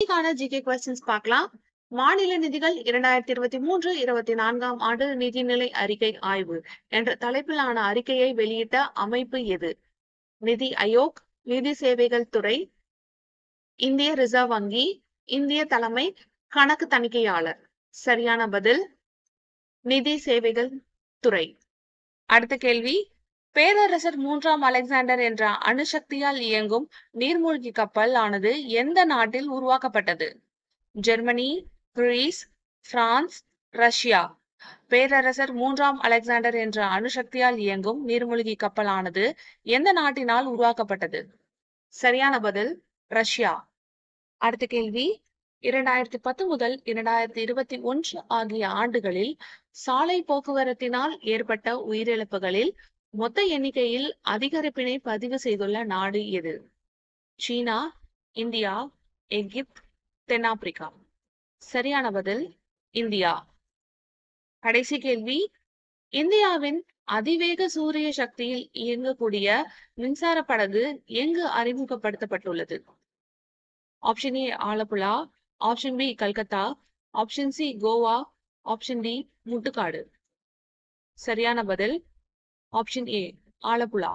இன்னைக்கான GK questions பார்க்கலாம். மாநில நிதிகள் இரண்டாயிரத்தி இருபத்தி மூன்று இருபத்தி நான்காம் ஆண்டு நிதிநிலை அறிக்கை ஆய்வு என்ற தலைப்பிலான அறிக்கையை வெளியிட்ட அமைப்பு எது? நிதி ஆயோக் நிதி சேவைகள் துறை இந்திய ரிசர்வ் வங்கி இந்திய தலைமை கணக்கு தணிக்கையாளர். சரியான பதில் நிதி சேவைகள் துறை. அடுத்த கேள்வி பேரரசர் மூன்றாம் அலெக்சாண்டர் என்ற அணுசக்தியால் இயங்கும் நீர்மூழ்கி கப்பல் ஆனது எந்த நாட்டில் உருவாக்கப்பட்டது? Germany Greece France Russia. பேரரசர் மூன்றாம் அலெக்சாண்டர் என்ற அணுசக்தியால் இயங்கும் நீர்மூழ்கி கப்பல் ஆனது எந்த நாட்டினால் உருவாக்கப்பட்டது? சரியான பதில் ரஷ்யா. அடுத்த கேள்வி. இரண்டாயிரத்தி பத்து முதல் இரண்டாயிரத்தி இருபத்தி ஒன்று ஆகிய ஆண்டுகளில் சாலை போக்குவரத்தினால் ஏற்பட்ட உயிரிழப்புகளில் மொத்த எண்ணிக்கையில் அதிகரிப்பினை பதிவு செய்துள்ள நாடு எது? சீனா இந்தியா எகிப்து தென்னாப்பிரிக்கா. சரியான பதில் இந்தியா. கடைசி கேள்வி. இந்தியாவின் அதிவேக சூரிய சக்தியில் இயங்கக்கூடிய மின்சார படகு எங்கு அறிமுகப்படுத்தப்பட்டுள்ளது? Option A Alappuzha. Option B Calcutta. Option C Goa. Option D Muttukadu. சரியான பதில் ஆப்ஷன் ஏ ஆலப்புழா